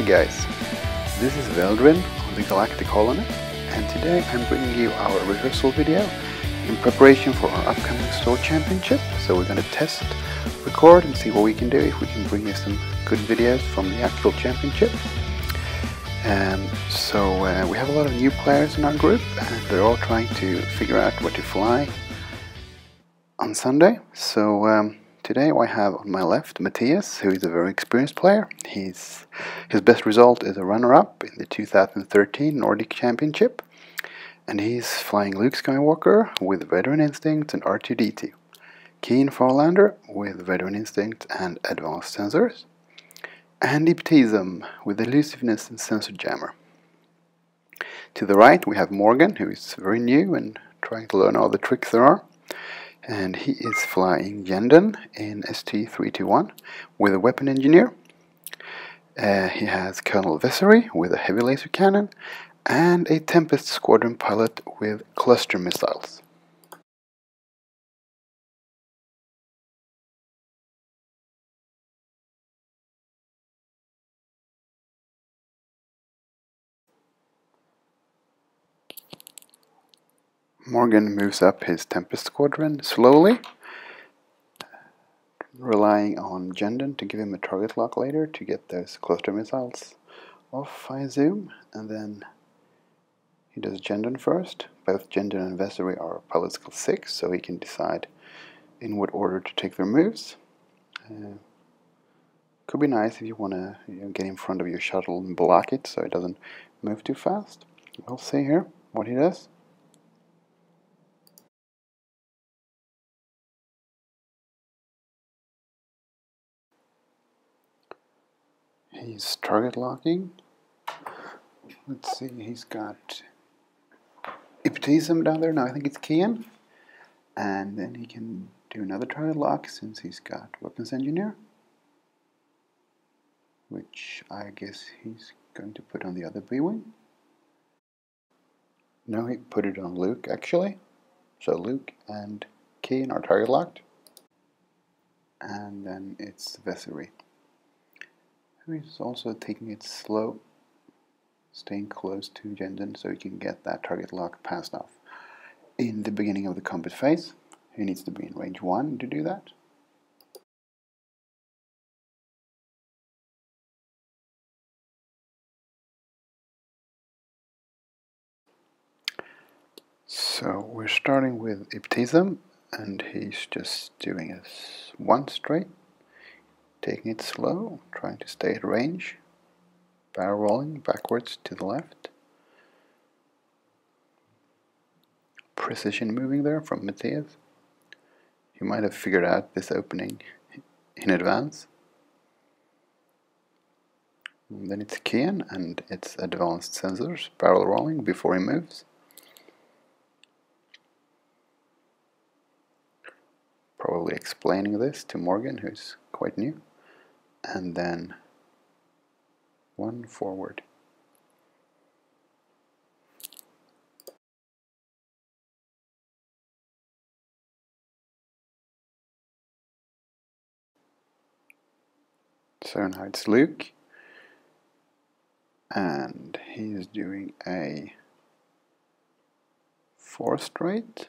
Hi guys, this is Veldrin on the Galactic HoloNet and today I'm bringing you our rehearsal video in preparation for our upcoming store championship. So we're going to test, record and see what we can do if we can bring you some good videos from the actual championship. Um, so uh, we have a lot of new players in our group and they're all trying to figure out what to fly on Sunday. So um, today I have on my left Matthias, who is a very experienced player. He's, his best result is a runner-up in the 2013 Nordic Championship. And he's flying Luke Skywalker with Veteran Instinct and R2-D2. Keyan Farlander with Veteran Instinct and Advanced Sensors. And Ibtisam with Elusiveness and Sensor Jammer. To the right we have Morgan, who is very new and trying to learn all the tricks there are and he is flying Jendon in ST-321 with a weapon engineer. Uh, he has Colonel Vessery with a heavy laser cannon and a Tempest squadron pilot with cluster missiles. Morgan moves up his Tempest squadron slowly, relying on Jendon to give him a target lock later to get those cluster missiles off, I assume, and then he does Jendon first. Both Jendon and Vessery are skill 6, so he can decide in what order to take their moves. Uh, could be nice if you want to you know, get in front of your shuttle and block it so it doesn't move too fast. We'll see here what he does. He's target locking. Let's see, he's got Ibtisam down there. Now I think it's Keyan. And then he can do another target lock since he's got Weapons Engineer. Which I guess he's going to put on the other B-Wing. No, he put it on Luke actually. So Luke and Keyan are target locked. And then it's Vessery. He's also taking it slow, staying close to Jendon so he can get that target lock passed off. In the beginning of the combat phase, he needs to be in range 1 to do that. So we're starting with Ibtisam and he's just doing a one straight taking it slow, trying to stay at range, barrel rolling backwards to the left. Precision moving there from Matthias. You might have figured out this opening in advance. And then it's Keyan and it's advanced sensors, barrel rolling before he moves. Probably explaining this to Morgan, who's quite new and then one forward. So now it's Luke, and he's doing a four straight,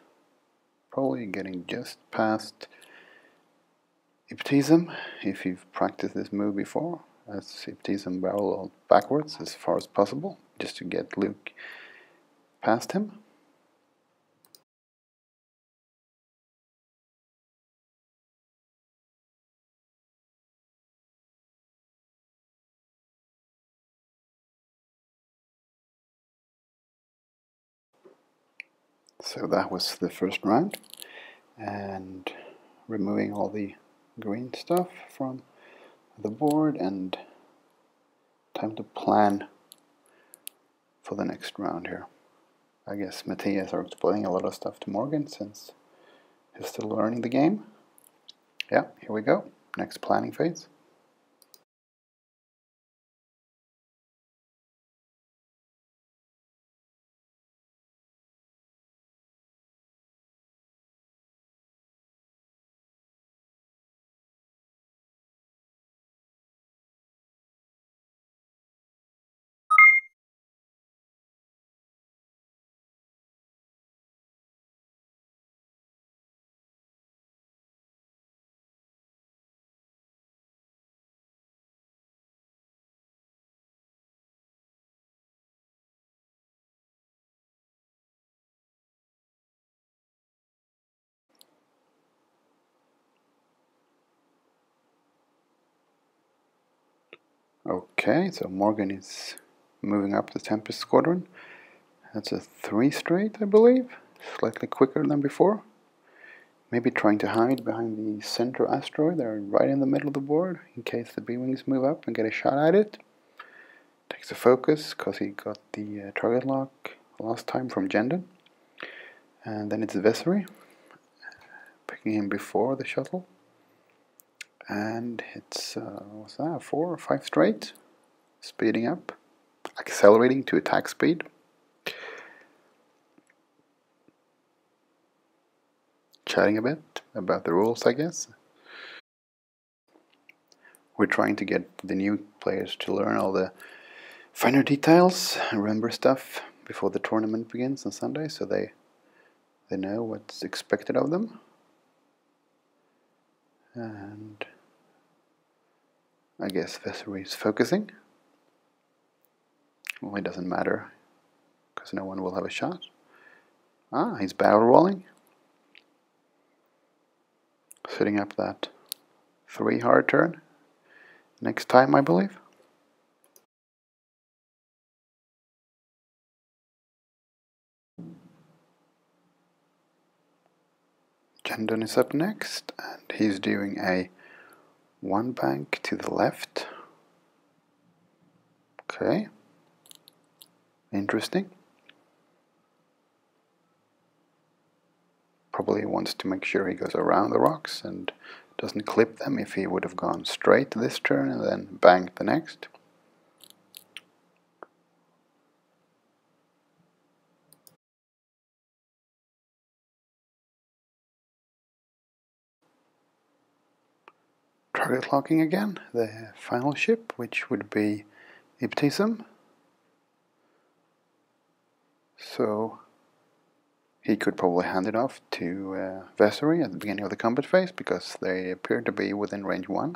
probably getting just past Ibtisam, if you've practiced this move before, as Ibtisam barrel backwards as far as possible, just to get Luke past him. So that was the first round, and removing all the green stuff from the board and time to plan for the next round here. I guess Matthias are explaining a lot of stuff to Morgan since he's still learning the game. Yeah, here we go. Next planning phase. Okay, so Morgan is moving up the Tempest Squadron. That's a three straight, I believe. Slightly quicker than before. Maybe trying to hide behind the center asteroid. They're right in the middle of the board in case the B-Wings move up and get a shot at it. Takes the focus because he got the uh, target lock last time from Jendon. And then it's Vessery, picking him before the shuttle. And it's, uh, what's that, four or five straight? Speeding up, accelerating to attack speed. Chatting a bit about the rules, I guess. We're trying to get the new players to learn all the finer details remember stuff before the tournament begins on Sunday so they they know what's expected of them and I guess Vessery is focusing? Well it doesn't matter because no one will have a shot. Ah he's barrel rolling. Setting up that three hard turn. Next time I believe. Jendon is up next, and he's doing a one bank to the left. Okay. Interesting. Probably wants to make sure he goes around the rocks and doesn't clip them if he would have gone straight this turn and then banked the next. Target locking again, the final ship, which would be Ibtisam. So he could probably hand it off to uh, Vessery at the beginning of the combat phase because they appear to be within range 1.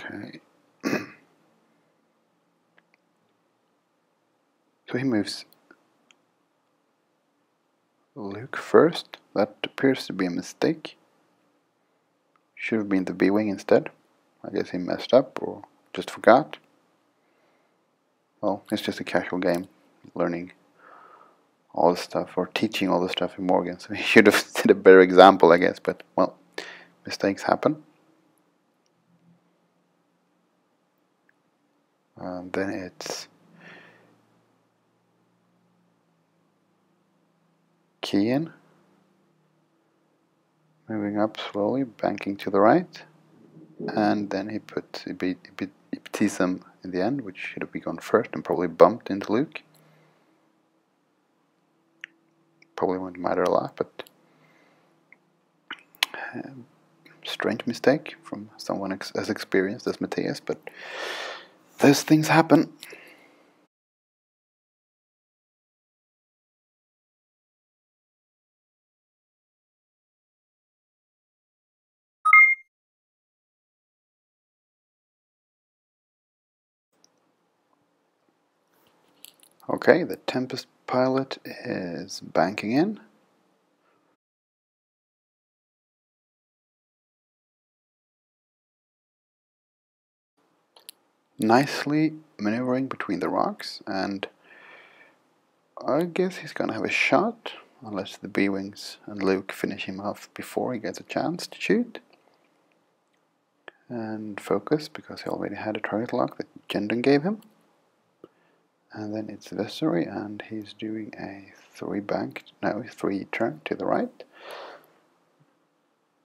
Okay. so he moves Luke first. That appears to be a mistake. Should have been the B-Wing instead. I guess he messed up or just forgot. Well, it's just a casual game, learning all the stuff or teaching all the stuff in Morgan. So he should have set a better example, I guess. But well, mistakes happen. Um, then it's key moving up slowly, banking to the right, and then he put Ibtisam in the end, which should have gone first and probably bumped into Luke. Probably won't matter a lot, but uh, strange mistake from someone ex as experienced as Matthias, but those things happen. Okay, the Tempest pilot is banking in. Nicely maneuvering between the rocks and I guess he's gonna have a shot unless the B-Wings and Luke finish him off before he gets a chance to shoot. And focus because he already had a target lock that Jendon gave him. And then it's Vessery and he's doing a three bank no three turn to the right.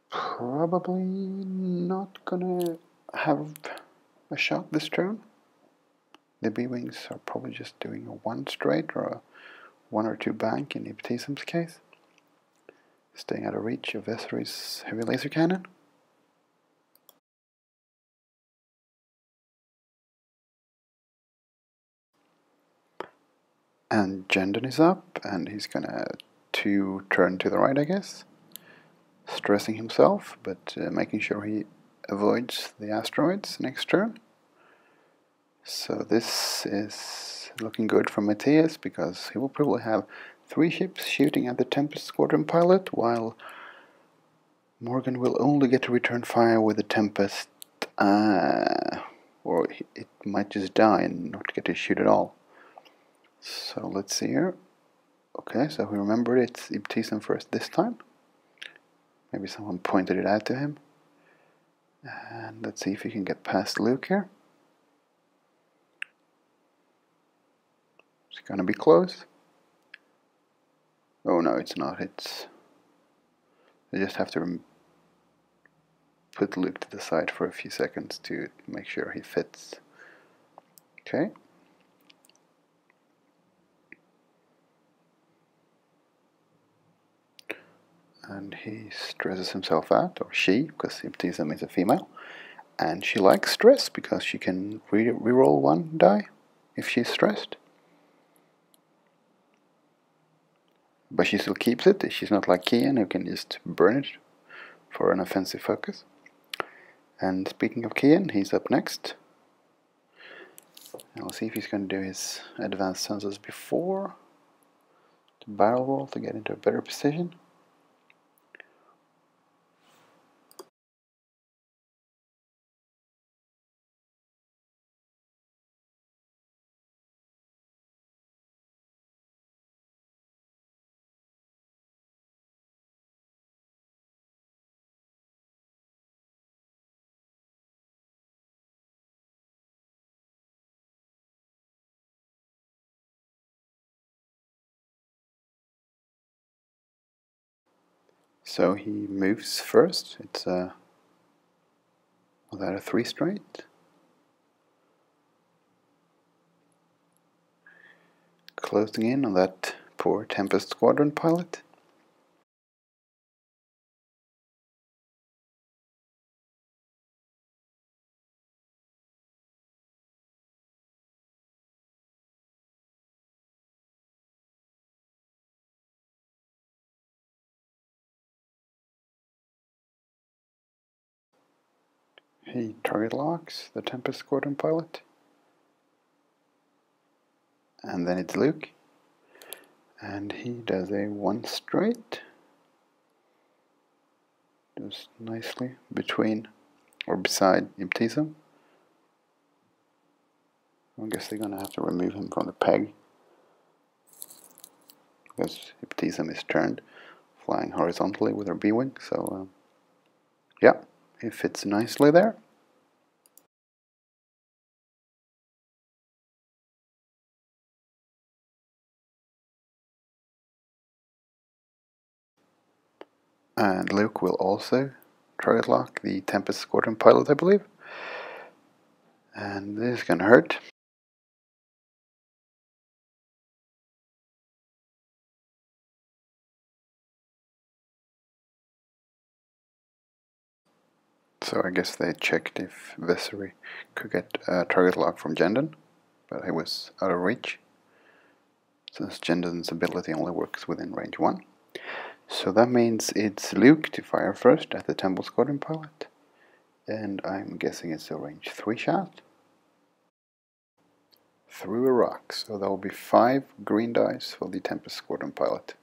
Probably not gonna have a shot this turn. The B-Wings are probably just doing a one straight or a one or two bank in Ibtisam's case. Staying out of reach of Vessery's heavy laser cannon. And Jendon is up, and he's gonna to turn to the right, I guess. Stressing himself, but uh, making sure he avoids the asteroids next turn. So this is looking good for Matthias because he will probably have three ships shooting at the Tempest Squadron pilot while Morgan will only get to return fire with the Tempest uh, or it might just die and not get to shoot at all. So let's see here. Okay, so we remembered it's Ibtisam first this time. Maybe someone pointed it out to him. And let's see if he can get past Luke here. It's gonna be close. Oh no, it's not. It's. I just have to put Luke to the side for a few seconds to make sure he fits. Okay. And he stresses himself out, or she, because Ibtisam is a female. And she likes stress because she can re reroll one die if she's stressed. But she still keeps it. She's not like Keyan who can just burn it for an offensive focus. And speaking of Keyan, he's up next. I'll see if he's going to do his advanced sensors before the barrel roll to get into a better position. So he moves first. It's a was that a three straight? Closing in on that poor Tempest Squadron pilot. He target locks the Tempest Squadron pilot. And then it's Luke. And he does a one straight. Just nicely between or beside Ibtisam. I guess they're gonna have to remove him from the peg. Because Ibtisam is turned, flying horizontally with her B-wing, so uh, yeah. It fits nicely there. And Luke will also target lock the Tempest Squadron pilot, I believe. And this is gonna hurt. So I guess they checked if Vessery could get a target lock from Jendon, but he was out of reach, since Jendon's ability only works within range 1. So that means it's Luke to fire first at the Tempest Squadron pilot, and I'm guessing it's a range 3 shot. Through a rock, so there will be 5 green dice for the Tempest Squadron pilot.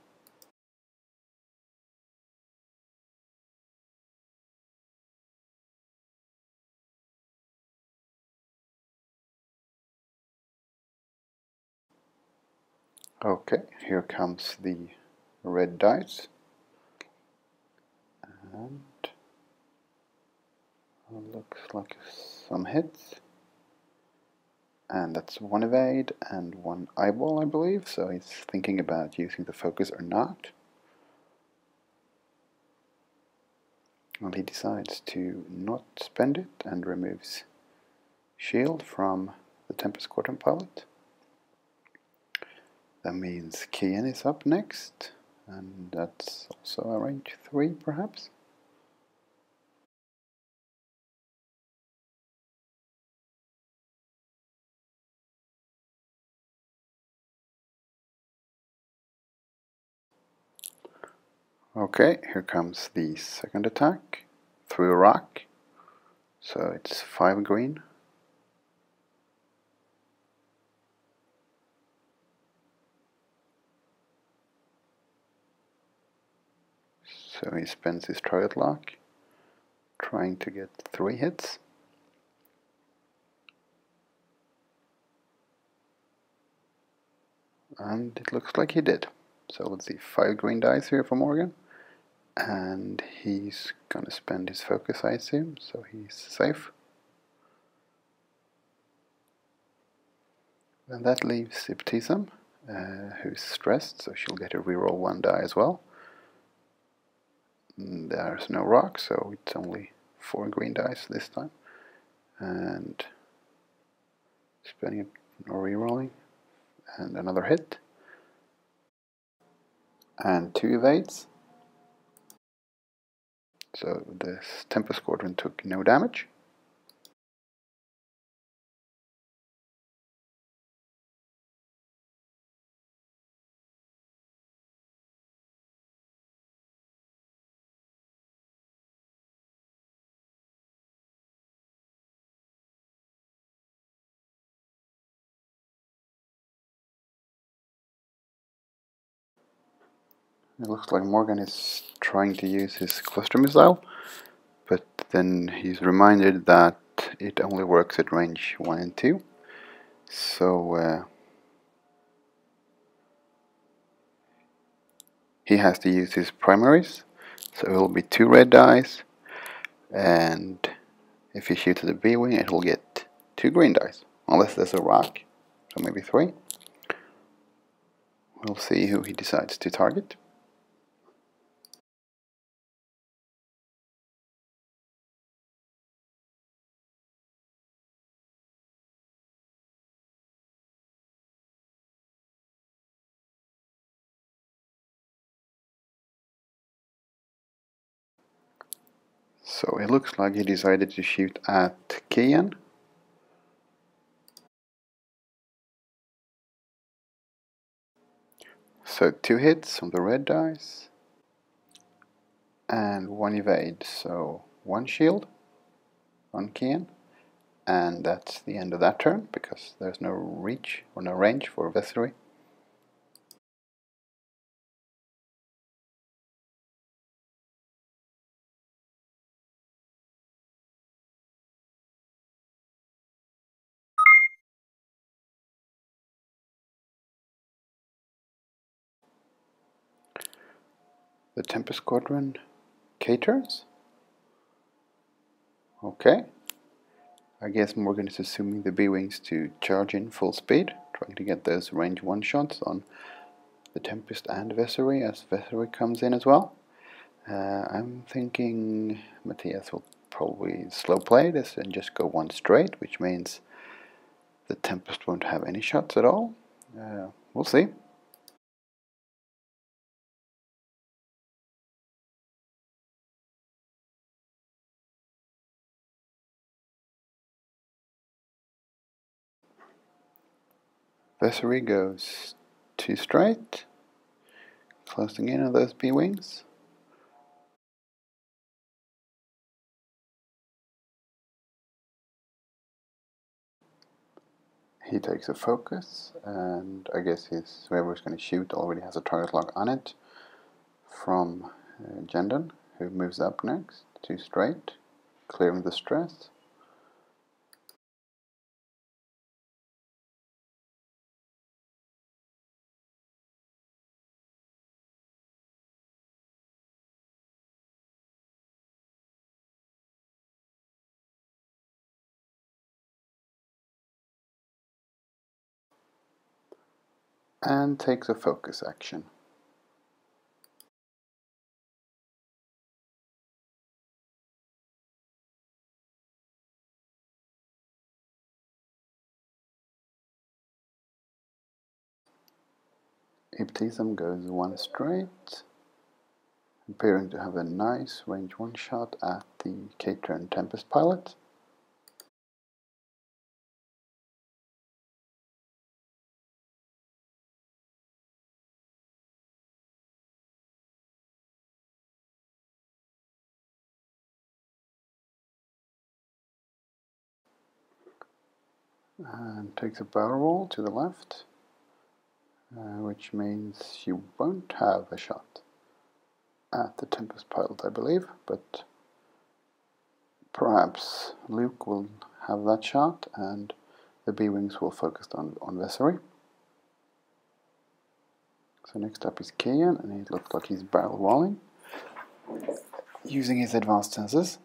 Okay, here comes the red dice. And looks like some hits. And that's one evade and one eyeball, I believe. So he's thinking about using the focus or not. Well, he decides to not spend it and removes shield from the Tempest Squadron pilot. That means Keyan is up next, and that's also a range 3 perhaps. Okay, here comes the second attack through rock. So it's 5 green. So he spends his target lock trying to get 3 hits. And it looks like he did. So let's see, 5 green dice here for Morgan and he's gonna spend his focus I assume so he's safe and that leaves Ibtisam uh, who's stressed so she'll get a reroll one die as well there's no rock so it's only four green dice this time. And spending or rerolling and another hit. And two evades. So the Tempest Squadron took no damage. It looks like Morgan is trying to use his cluster missile but then he's reminded that it only works at range 1 and 2 so uh, he has to use his primaries. So it will be two red dice and if he shoots at the B-wing it will get two green dice unless there's a rock so maybe three. We'll see who he decides to target So it looks like he decided to shoot at Keyan. So two hits on the red dice and one evade. So one shield on Keyan and that's the end of that turn because there's no reach or no range for Vessery. The Tempest Squadron caters? Okay. I guess Morgan is assuming the B-Wings to charge in full speed, trying to get those range one shots on the Tempest and Vessery as Vessery comes in as well. Uh, I'm thinking Matthias will probably slow play this and just go one straight, which means the Tempest won't have any shots at all. Uh, we'll see. Vessery goes two straight, closing in on those B-wings. He takes a focus, and I guess his whoever is going to shoot already has a target lock on it from uh, Jendon, who moves up next, two straight, clearing the stress. And take the focus action. Ibtisam goes one straight, appearing to have a nice range one shot at the Cater Tempest pilot. And takes a barrel roll to the left, uh, which means you won't have a shot at the Tempest pilot, I believe, but perhaps Luke will have that shot and the B-Wings will focus on, on Vessery. So next up is Keyan, and he looks like he's barrel rolling using his advanced sensors.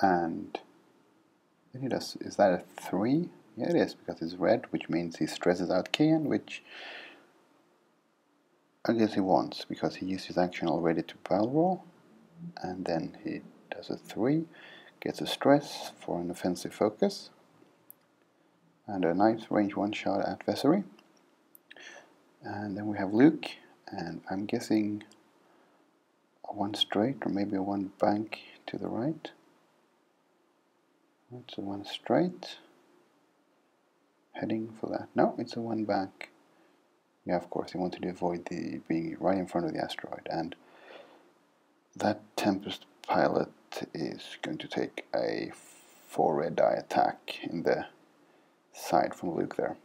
And is that a 3? Yeah it is, because it's red, which means he stresses out Keyan, which I guess he wants, because he used his action already to barrel roll, and then he does a 3, gets a stress for an offensive focus, and a nice range 1 shot adversary And then we have Luke, and I'm guessing a 1 straight, or maybe a 1 bank to the right. It's a one straight. Heading for that. No, it's a one back. Yeah, of course, you wanted to avoid the being right in front of the asteroid. And that Tempest pilot is going to take a four red eye attack in the side from Luke there.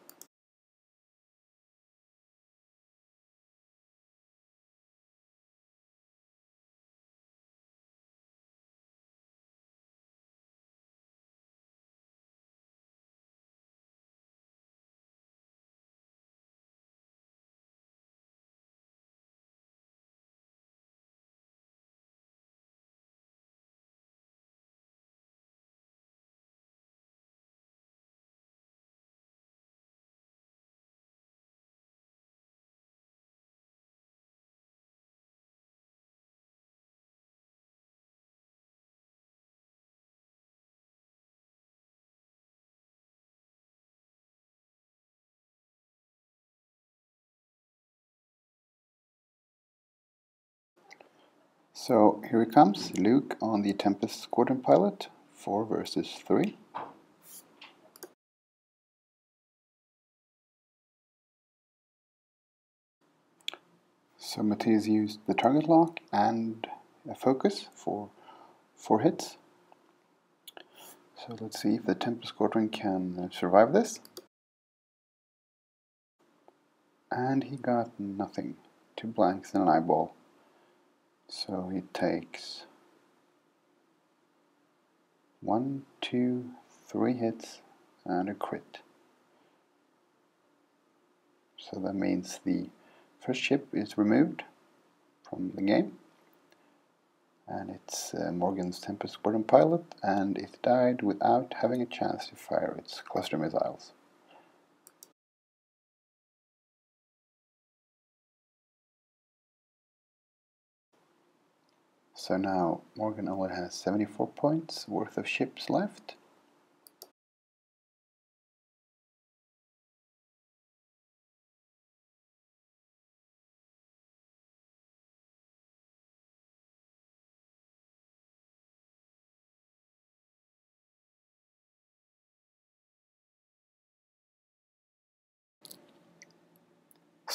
So here he comes, Luke on the Tempest Squadron pilot, 4 versus 3. So Matthias used the target lock and a focus for 4 hits. So let's see if the Tempest Squadron can survive this. And he got nothing, two blanks and an eyeball. So it takes one, two, three hits and a crit. So that means the first ship is removed from the game and it's uh, Morgan's Tempest Squadron pilot and it died without having a chance to fire its cluster missiles. So now Morgan only has 74 points worth of ships left.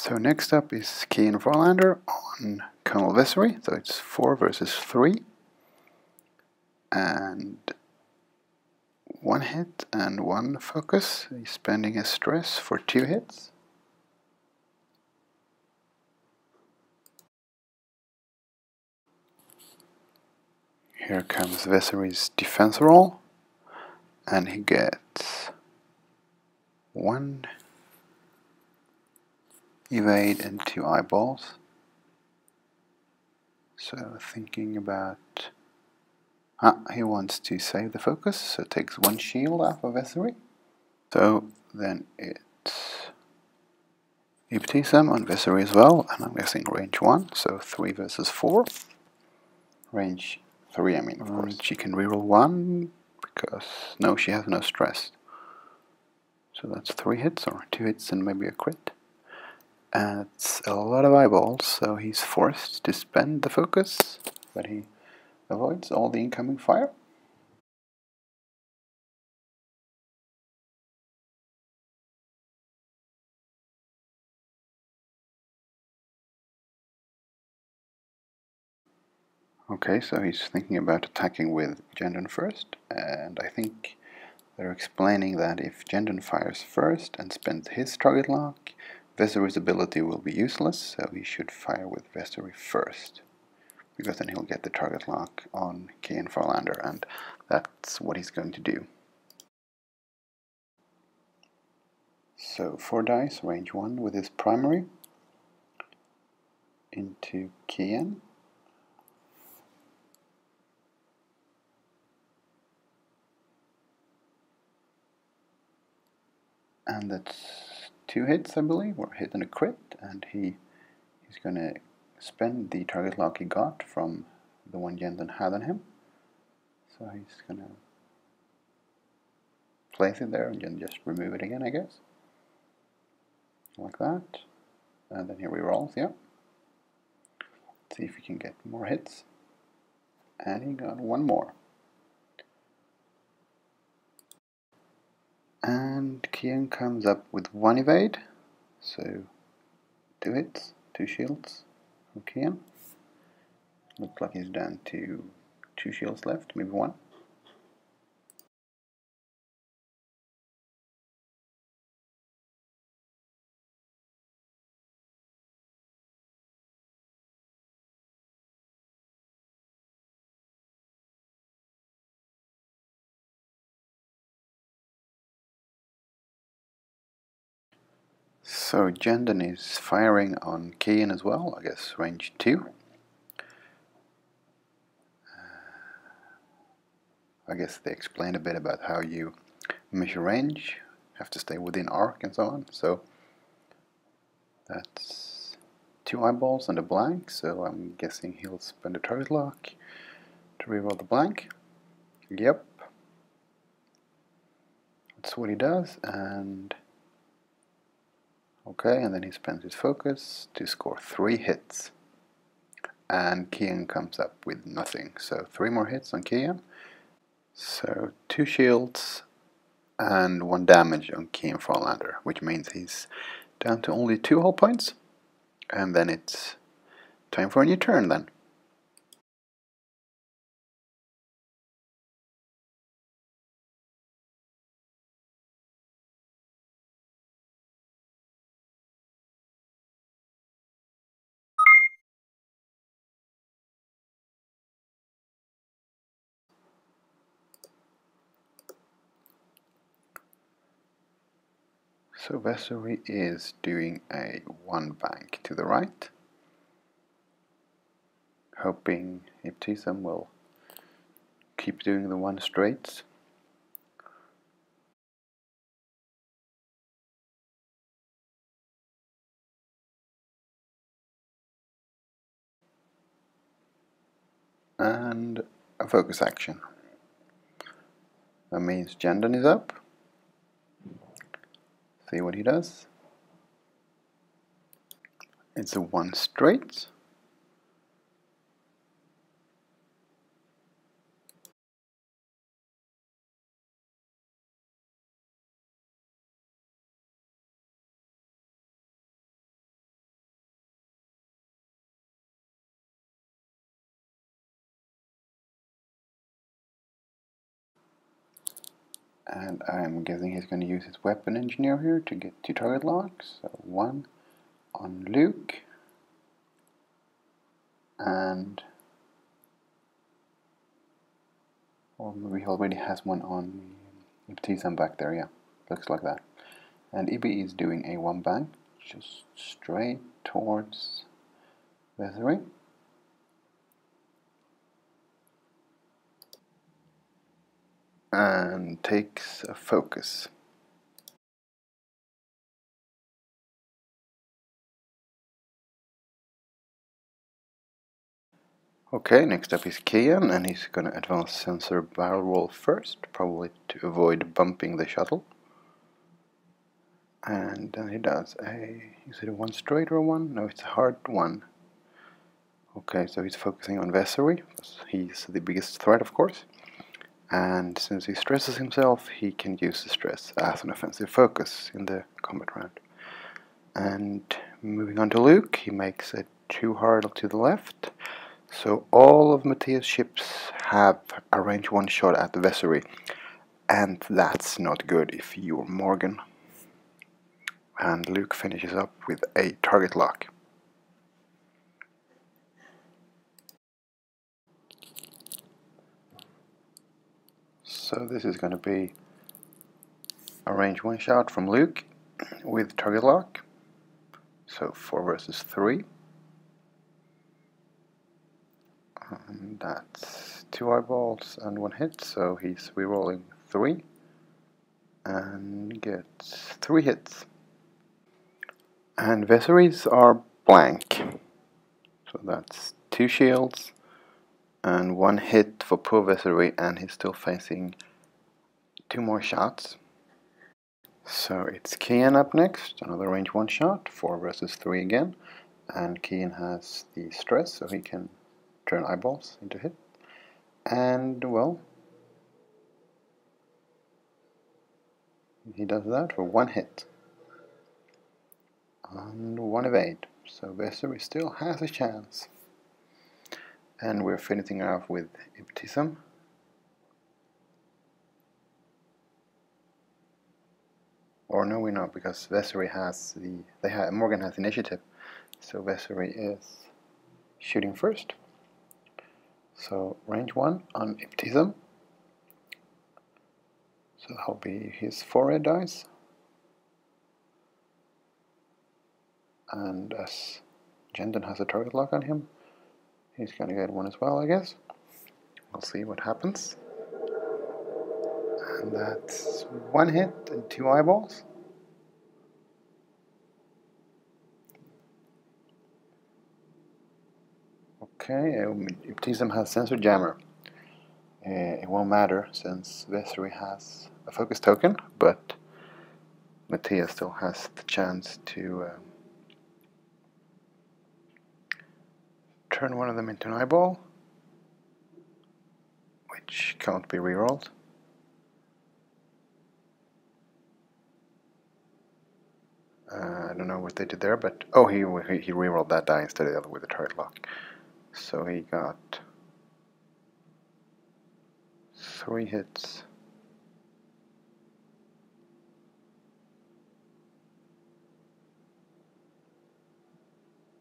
So next up is Keyan Farlander on Colonel Vessery, so it's 4 versus 3. And one hit and one focus. He's spending his stress for two hits. Here comes Vessery's defense roll, and he gets one evade and two eyeballs. So thinking about... Ah, he wants to save the focus, so takes one shield off of Vessery. So then it's Ibtisam on Vessery as well, and I'm guessing range 1, so 3 versus 4. Range 3, I mean, of course. She can reroll 1, because, no, she has no stress. So that's 3 hits, or 2 hits and maybe a crit. It's a lot of eyeballs, so he's forced to spend the focus, but he avoids all the incoming fire. Okay, so he's thinking about attacking with Jendon first, and I think they're explaining that if Jendon fires first and spends his target lock, Vessery's ability will be useless, so he should fire with Vessery first, because then he'll get the target lock on Keyan Farlander, and that's what he's going to do. So 4 dice, range 1 with his primary, into Keyan. and that's two hits I believe or hit and a crit and he he's gonna spend the target lock he got from the one Jendon had on him. So he's gonna place it there and then just remove it again I guess. Like that. And then here we roll yeah. See if we can get more hits. And he got one more And Keyan comes up with one evade, so two hits, two shields from Keyan. Looks like he's down to two shields left, maybe one. So Jendon is firing on Keyan as well, I guess range 2. Uh, I guess they explained a bit about how you measure range, have to stay within arc and so on. So that's two eyeballs and a blank, so I'm guessing he'll spend a target lock to reroll the blank. Yep. That's what he does, and Okay, and then he spends his focus to score three hits. And Keyan comes up with nothing. So three more hits on Keyan. So two shields and one damage on Keyan Farlander, which means he's down to only two hull points. And then it's time for a new turn then. So Vessery is doing a one bank to the right, hoping Ibtisam will keep doing the one straights. And a focus action. That means Jendon is up see what he does. It's a one straight. And I'm guessing he's going to use his weapon engineer here to get two target locks. So one on Luke and or maybe he already has one on Ibtisam back there, yeah, looks like that. And Ibi is doing a one bank just straight towards Vessery. And takes a focus. Okay, next up is Keyan, and he's gonna advance sensor barrel roll first, probably to avoid bumping the shuttle. and then he does a is it a one straight or a one no it's a hard one okay so he's focusing on Vessery he's the biggest threat of course and since he stresses himself he can use the stress as an offensive focus in the combat round. And moving on to Luke he makes a two hard to the left. So all of Matthias' ships have a range one shot at the Vessery and that's not good if you're Morgan. And Luke finishes up with a target lock. So this is going to be a range one shot from Luke with target lock. So 4 versus 3. And that's two eyeballs and one hit, so he's rerolling 3 and gets 3 hits and Vessery's are blank so that's two shields and one hit for poor Vessery and he's still facing two more shots. So it's Keyan up next. Another range one shot four versus three again. And Keyan has the stress so he can turn eyeballs into hit. And well he does that for one hit. And one evade. So Vessery still has a chance. And we're finishing off with Ibtisam. Or no, we're not, because Vessery has the they have Morgan has initiative, so Vessery is shooting first. So range one on Ibtisam. So that'll be his forehead dice. and as Jendon has a target lock on him, he's gonna get one as well, I guess. We'll see what happens. And that's one hit and two eyeballs. Okay, um, Ibtisam has sensor jammer. Uh, it won't matter since Vessery has a focus token, but Matthias still has the chance to um, turn one of them into an eyeball, which can't be rerolled. Uh, I don't know what they did there, but oh, he he rerolled that die instead of the other with the target lock. So he got three hits.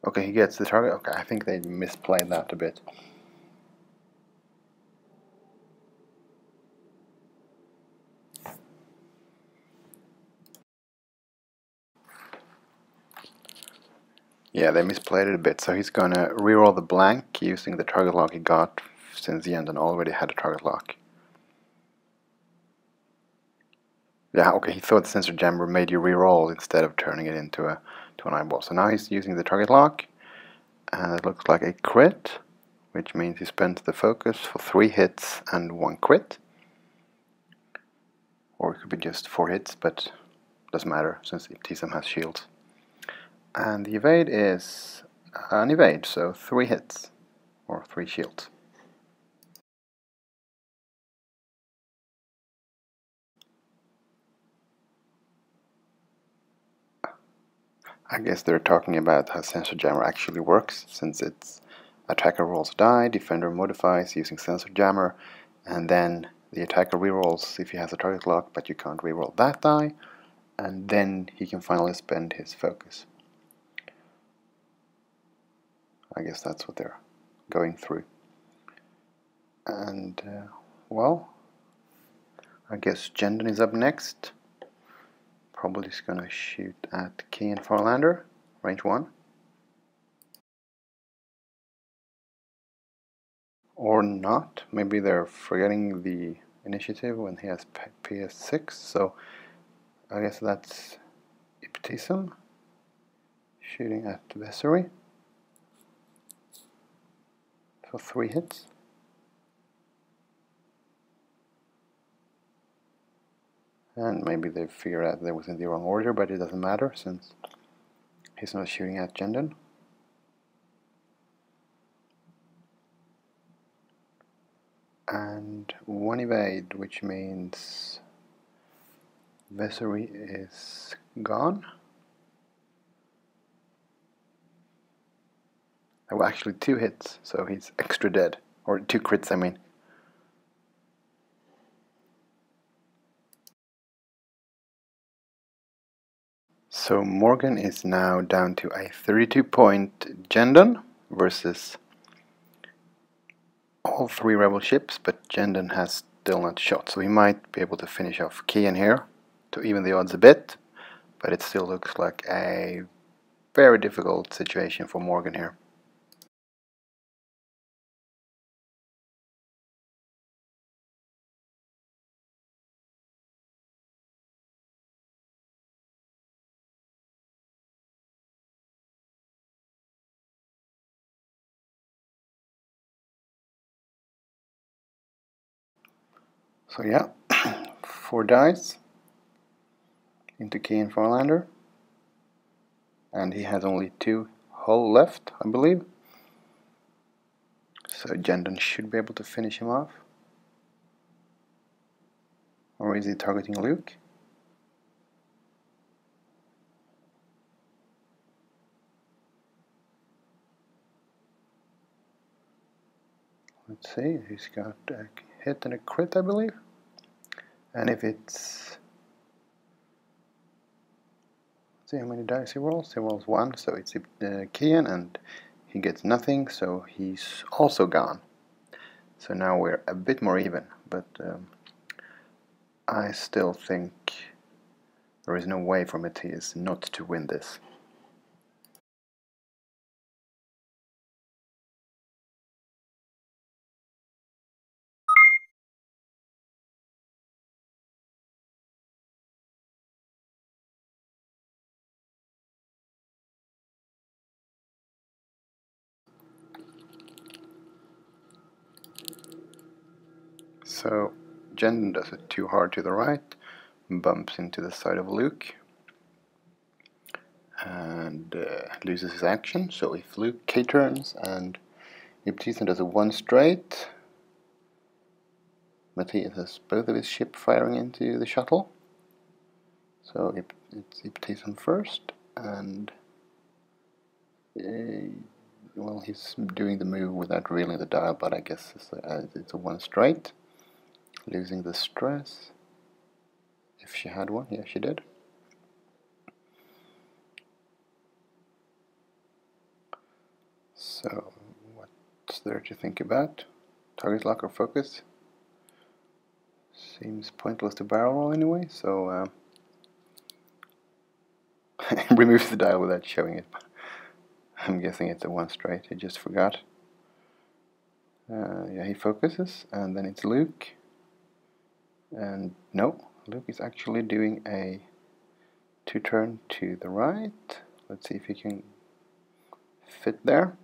Okay, he gets the target. Okay, I think they misplayed that a bit. Yeah, they misplayed it a bit, so he's gonna reroll the blank using the target lock he got since the end and already had a target lock. Yeah, okay, he thought the sensor jammer made you reroll instead of turning it into a So now he's using the target lock, and it looks like a crit, which means he spends the focus for three hits and one crit. Or it could be just four hits, but doesn't matter since Ibtisam has shields. And the evade is an evade, so three hits or three shields. I guess they're talking about how sensor jammer actually works since it's attacker rolls a die, defender modifies using sensor jammer, and then the attacker rerolls if he has a target lock, but you can't reroll that die, and then he can finally spend his focus. I guess that's what they're going through. And, uh, well, I guess Jendon is up next. Probably just gonna shoot at Keyan Farlander, range 1. Or not, maybe they're forgetting the initiative when he has PS6, so I guess that's Ibtisam shooting at Vessery for three hits. And maybe they figure out they was in the wrong order, but it doesn't matter since he's not shooting at Jendon. And one evade, which means Vessery is gone. Oh, actually two hits, so he's extra dead. Or two crits, I mean. So Morgan is now down to a 32 point Jendon versus all three rebel ships, but Jendon has still not shot, so he might be able to finish off Keyan here to even the odds a bit, but it still looks like a very difficult situation for Morgan here. So yeah, four dice into Keyan Farlander. And he has only two hull left, I believe. So Jendon should be able to finish him off. Or is he targeting Luke? Let's see, he's got a hit and a crit, I believe. And if it's see how many dice he rolls. He rolls one, so it's uh, Keyan, and he gets nothing, so he's also gone. So now we're a bit more even, but um, I still think there is no way for Matthias not to win this. So Jendon does it too hard to the right, bumps into the side of Luke, and uh, loses his action. So if Luke K turns and Ibtisam does a one straight, Matthias has both of his ship firing into the shuttle. So it's Ibtisam first, and uh, well, he's doing the move without reeling the dial, but I guess it's a, it's a one straight losing the stress. If she had one, yeah, she did. So, what's there to think about? Target lock or focus? Seems pointless to barrel roll anyway, so uh, remove the dial without showing it. I'm guessing it's a one straight, he just forgot. Uh, yeah, he focuses, and then it's Luke. And no, Luke is actually doing a two turn to the right. Let's see if he can fit there.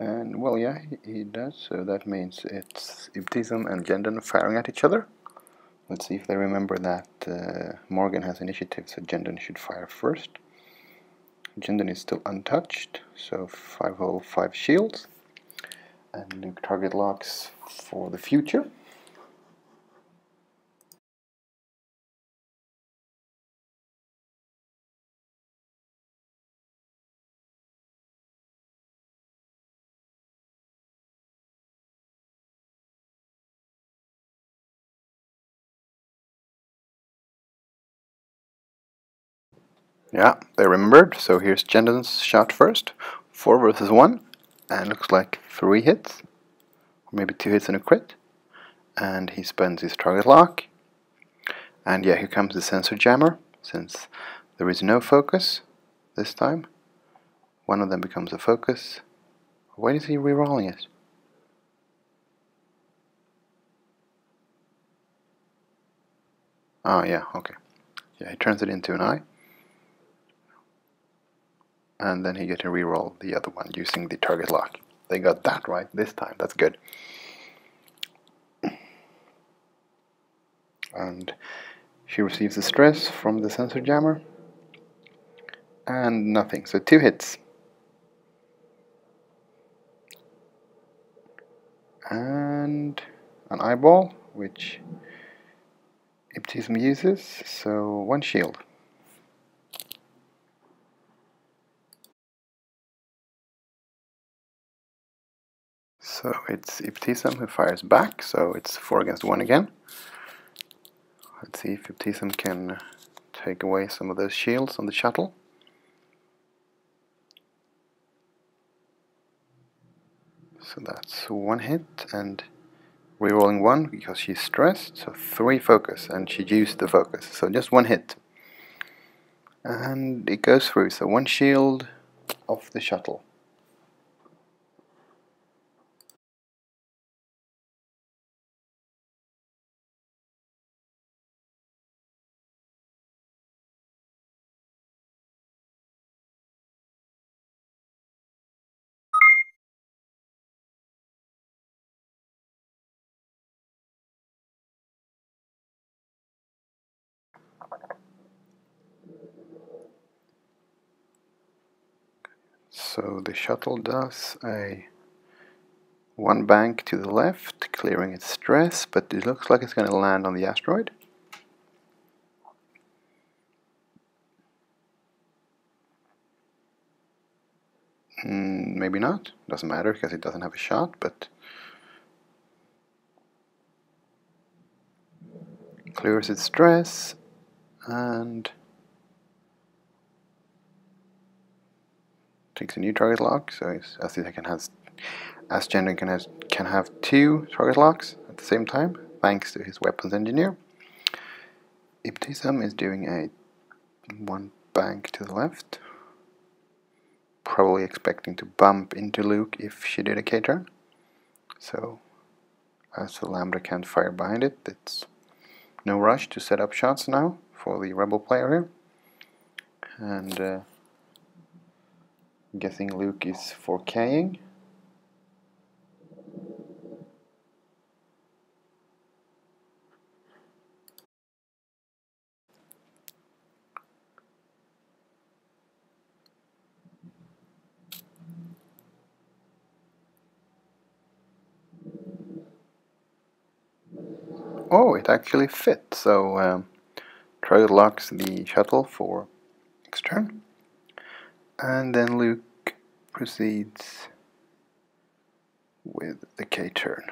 And well, yeah, he, he does. So that means it's Ibtisam and Jendon firing at each other. Let's see if they remember that uh, Morgan has initiative, so Jendon should fire first. Jendon is still untouched, so 5 hull, 5 shields. And Luke target locks for the future. Yeah, they remembered. So here's Jendon's shot first. Four versus one. And looks like three hits. Or maybe two hits and a crit. And he spends his target lock. And yeah, here comes the sensor jammer. Since there is no focus this time. One of them becomes a focus. Why is he re-rolling it? Oh yeah, okay. Yeah, he turns it into an eye and then he get to re-roll the other one using the target lock. They got that right this time. That's good. and she receives a stress from the sensor jammer and nothing so two hits and an eyeball which Ibtisam uses so one shield So it's Ibtisam who fires back, so it's 4 against 1 again. Let's see if Ibtisam can take away some of those shields on the shuttle. So that's one hit and rerolling one because she's stressed, so three focus and she used the focus, so just one hit. And it goes through, so one shield off the shuttle. So the shuttle does a one bank to the left, clearing its stress, but it looks like it's going to land on the asteroid. Mm, maybe not, doesn't matter because it doesn't have a shot, but clears its stress and takes a new target lock. So the can has Ascendant can have can have two target locks at the same time, thanks to his weapons engineer. Ibtisam is doing a one bank to the left, probably expecting to bump into Luke if she did a K-turn. So as the Lambda can't fire behind it, it's no rush to set up shots now for the Rebel player here. And uh, guessing Luke is 4King. Oh, it actually fits. So um, Troy locks the shuttle for extern. And then Luke proceeds with the K turn.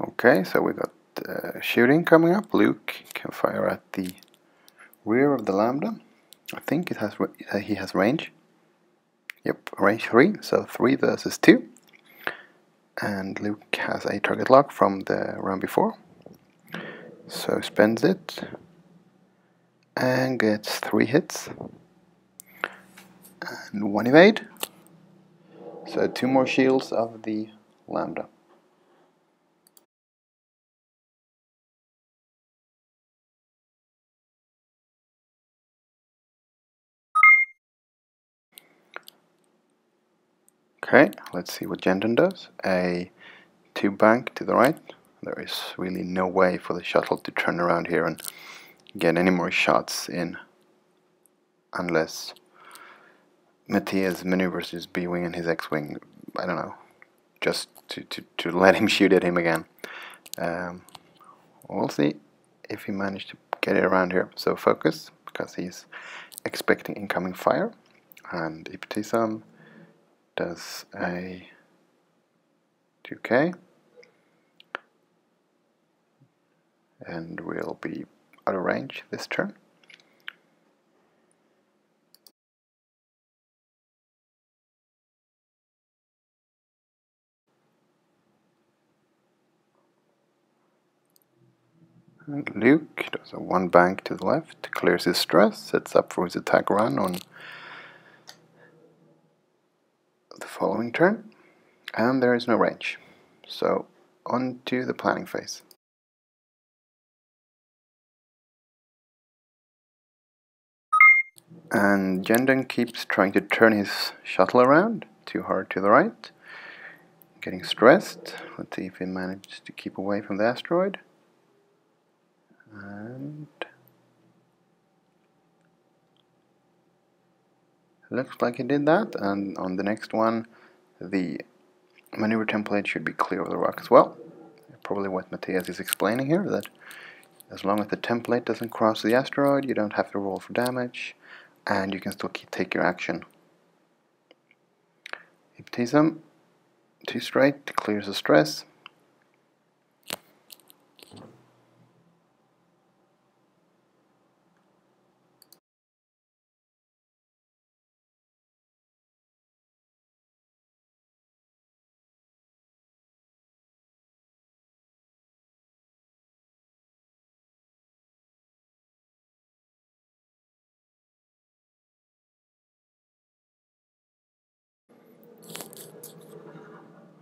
Okay, so we got uh, shooting coming up. Luke can fire at the rear of the Lambda. I think it has uh, he has range. Yep, range 3, so 3 versus 2. And Luke has a target lock from the round before. So spends it and gets 3 hits. And 1 evade. So 2 more shields of the Lambda. Okay, let's see what Jendon does. A two bank to the right. There is really no way for the shuttle to turn around here and get any more shots in unless Matthias maneuvers his B-wing and his X-wing, I don't know, just to, to, to let him shoot at him again. Um, we'll see if he managed to get it around here. So focus, because he's expecting incoming fire. And Ibtisam does a 2k and we'll be out of range this turn. And Luke does a one bank to the left, clears his stress, sets up for his attack run on the following turn and there is no range so onto the planning phase. And Jendon keeps trying to turn his shuttle around, too hard to the right. Getting stressed. Let's see if he manages to keep away from the asteroid. And looks like he did that. And on the next one, the maneuver template should be clear of the rock as well. Probably what Matthias is explaining here, that as long as the template doesn't cross the asteroid, you don't have to roll for damage and you can still keep, take your action. Ibtisam, too straight, clears the stress.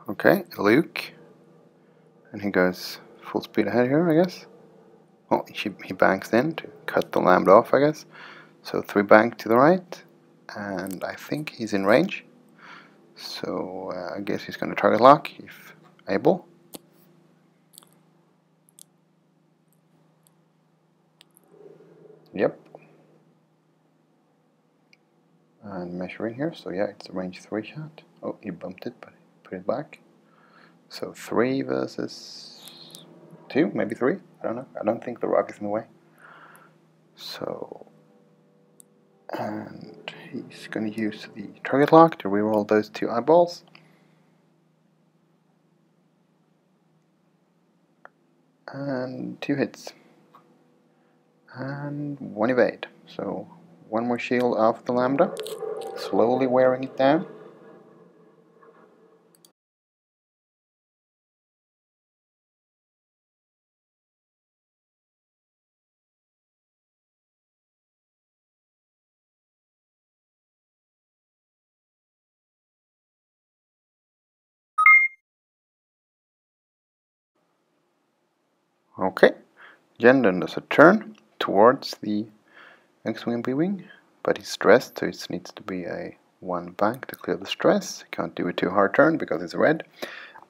Okay, Luke. And he goes full speed ahead here, I guess. Well, he, he banks in to cut the lambda off, I guess. So three bank to the right. And I think he's in range. So uh, I guess he's going to target lock if able. Yep. And measuring here, so yeah, it's a range 3 shot. Oh, he bumped it, but put it back. So 3 versus 2, maybe 3, I don't know. I don't think the rock is in the way. So, and he's going to use the target lock to reroll those two eyeballs. And two hits. And one evade. So one more shield off the Lambda, slowly wearing it down. Okay, Jendon does a turn towards the X-Wing and B-Wing, but he's stressed, so it needs to be a one bank to clear the stress. Can't do a too hard turn because it's red,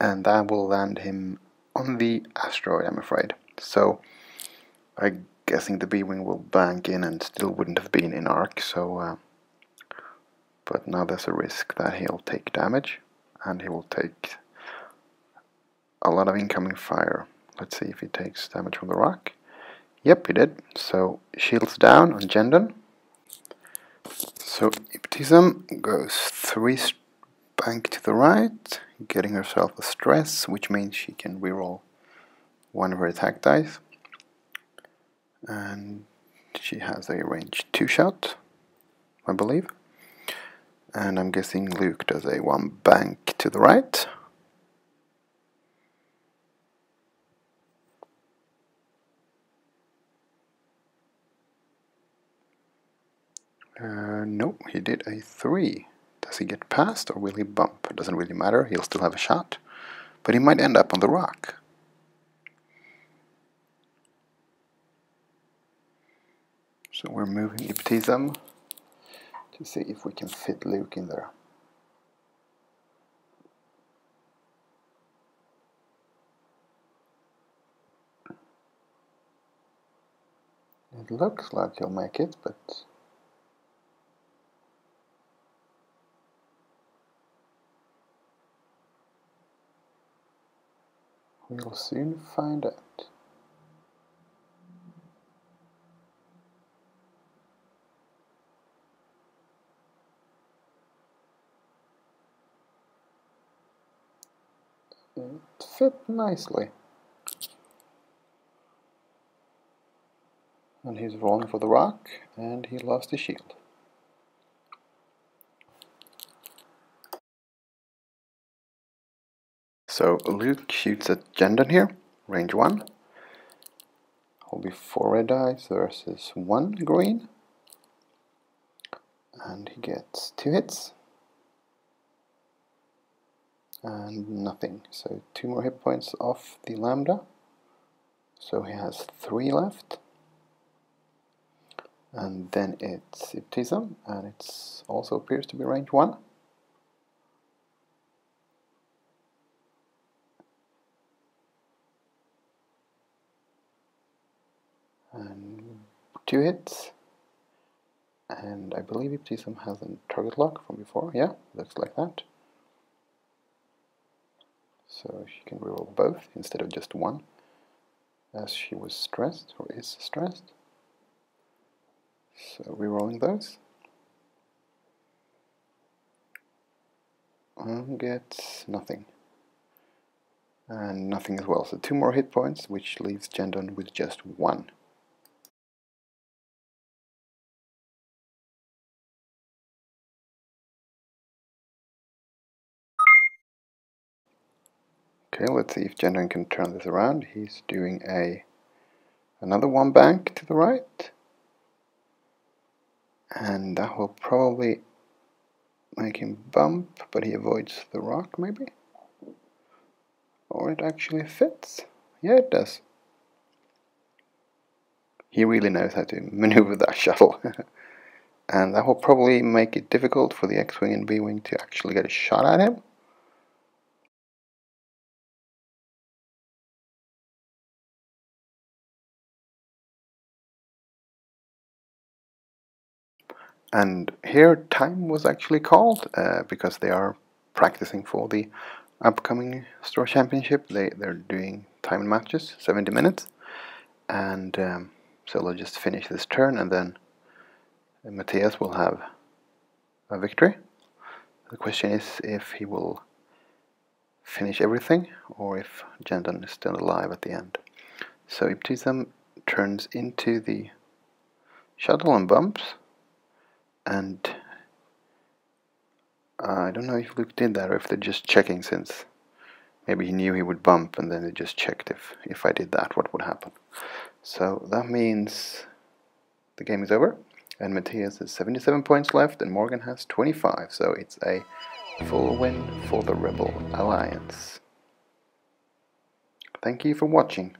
and that will land him on the asteroid, I'm afraid. So, I'm guessing the B-Wing will bank in and still wouldn't have been in arc, so... Uh, but now there's a risk that he'll take damage, and he will take a lot of incoming fire Let's see if he takes damage from the rock. Yep, he did. So shields down on Jendon. So Ibtisam goes three bank to the right, getting herself a stress, which means she can reroll one of her attack dice. And she has a range two shot, I believe. And I'm guessing Luke does a one bank to the right. Uh, no, he did a 3. Does he get past or will he bump? It doesn't really matter, he'll still have a shot. But he might end up on the rock. So we're moving Ibtisam to see if we can fit Luke in there. It looks like he'll make it, but We'll soon find out. It fit nicely. And he's rolling for the rock, and he lost his shield. So Luke shoots at Jendon here, range 1. Will be 4 red dice versus 1 green. And he gets 2 hits. and nothing. So two more hit points off the Lambda. So he has three left. And then it's Ibtisam, and it also appears to be range 1. Two hits. And I believe Ibtisam has a target lock from before. Yeah, looks like that. So she can reroll both instead of just one, as she was stressed or is stressed. So rerolling those. And gets nothing. And nothing as well. So two more hit points, which leaves Jendon with just one. Okay, let's see if Jendon can turn this around. He's doing a another one bank to the right. And that will probably make him bump, but he avoids the rock maybe? Or it actually fits. Yeah, it does. He really knows how to maneuver that shuttle. and that will probably make it difficult for the X-Wing and B-Wing to actually get a shot at him. And here time was actually called uh, because they are practicing for the upcoming store championship. They, they're doing time matches, 70 minutes. And um, so they'll just finish this turn and then Matthias will have a victory. The question is if he will finish everything or if Jendon is still alive at the end. So Ibtisam turns into the shuttle and bumps and uh, I don't know if Luke did that or if they're just checking since maybe he knew he would bump and then they just checked if, if I did that what would happen. So that means the game is over and Matthias has 77 points left and Morgan has 25 so it's a full win for the Rebel Alliance. Thank you for watching.